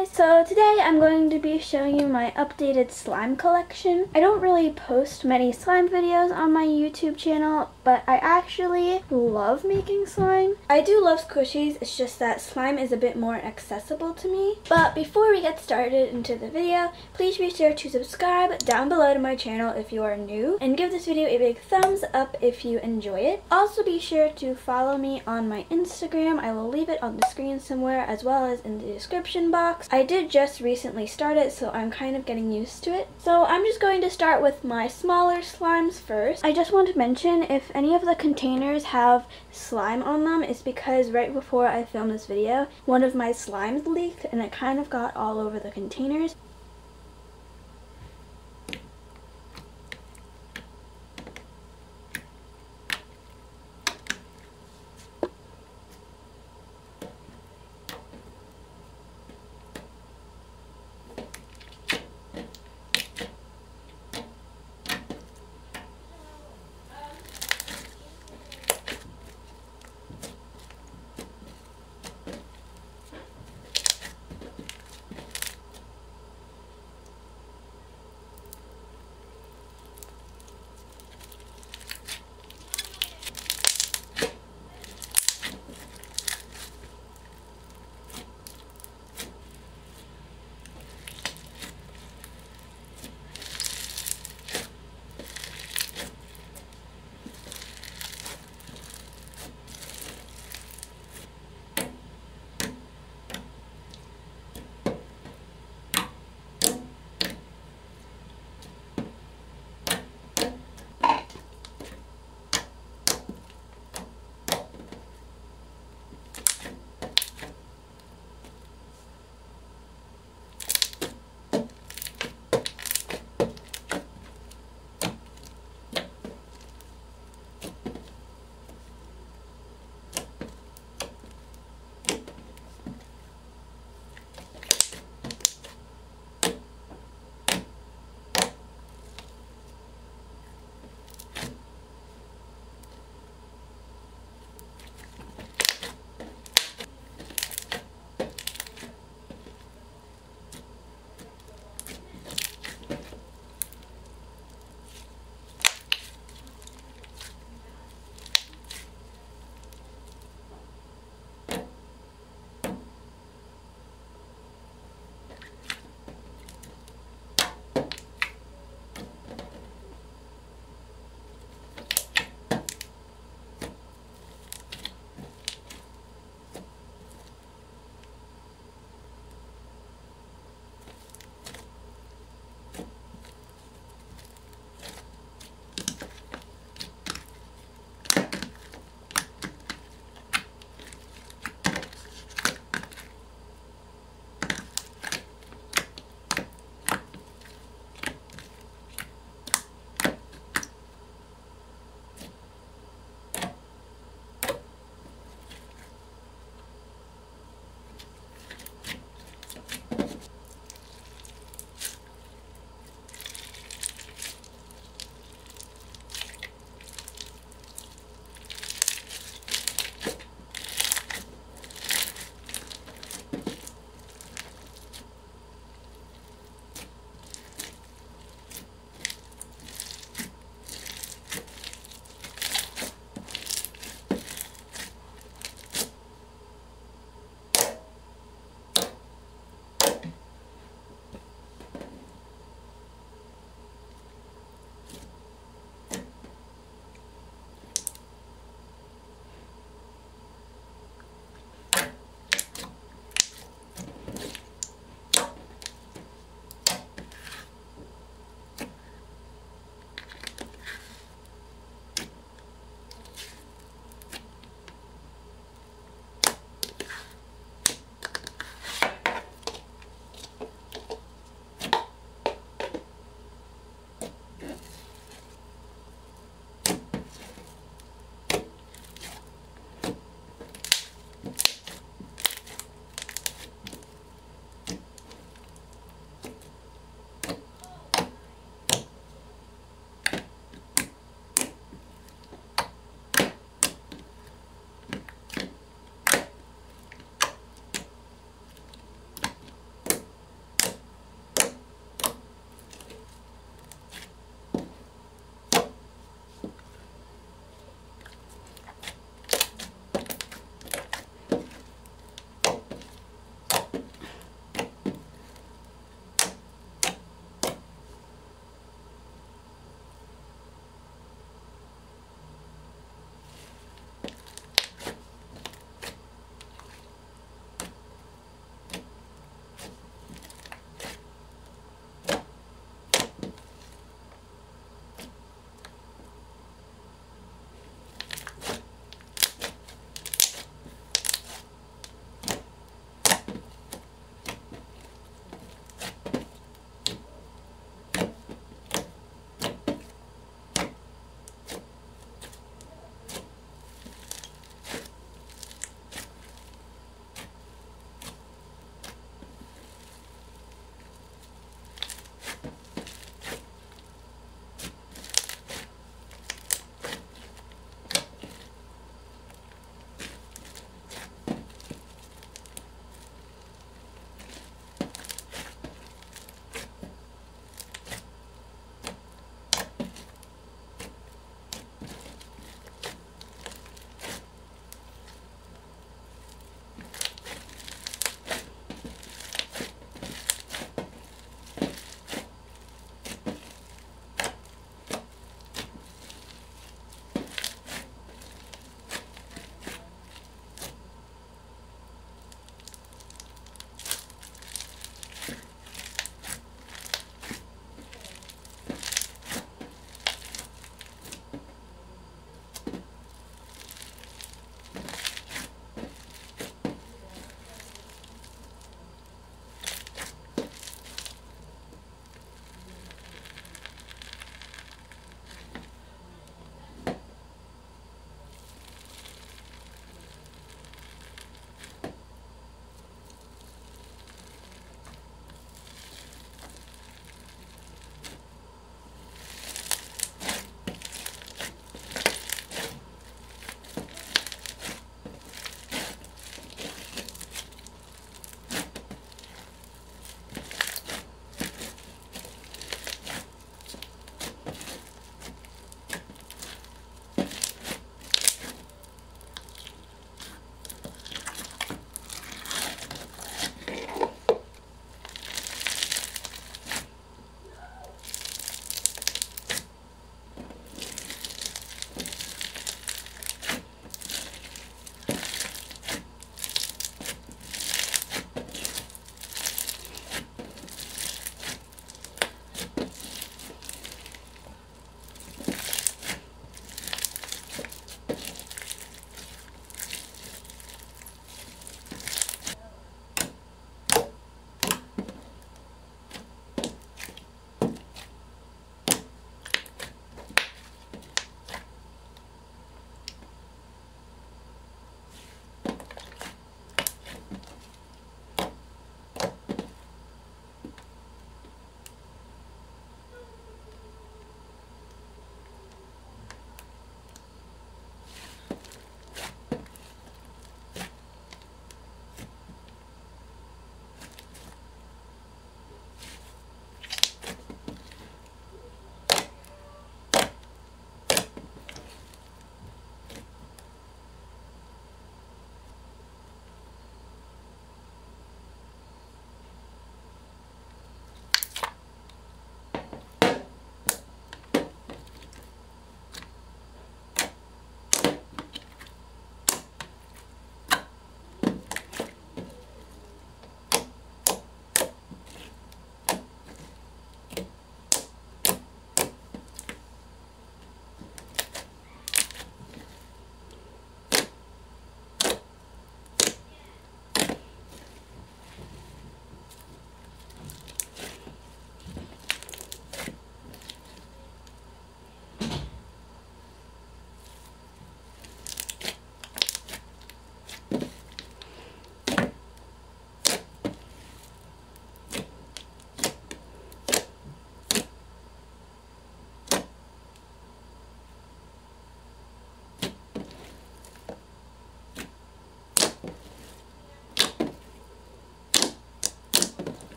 guys, so today I'm going to be showing you my updated slime collection. I don't really post many slime videos on my YouTube channel, but I actually love making slime. I do love squishies, it's just that slime is a bit more accessible to me. But before we get started into the video, please be sure to subscribe down below to my channel if you are new, and give this video a big thumbs up if you enjoy it. Also be sure to follow me on my Instagram, I will leave it on the screen somewhere as well as in the description box. I did just recently start it, so I'm kind of getting used to it. So I'm just going to start with my smaller slimes first. I just want to mention if any of the containers have slime on them, it's because right before I filmed this video, one of my slimes leaked and it kind of got all over the containers.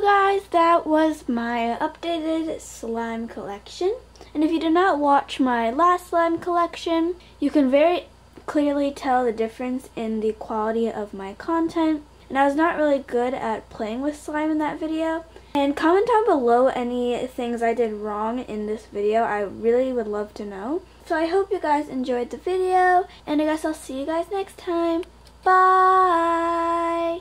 Guys, that was my updated slime collection. And if you did not watch my last slime collection, you can very clearly tell the difference in the quality of my content. And I was not really good at playing with slime in that video. And comment down below any things I did wrong in this video. I really would love to know. So I hope you guys enjoyed the video. And I guess I'll see you guys next time. Bye!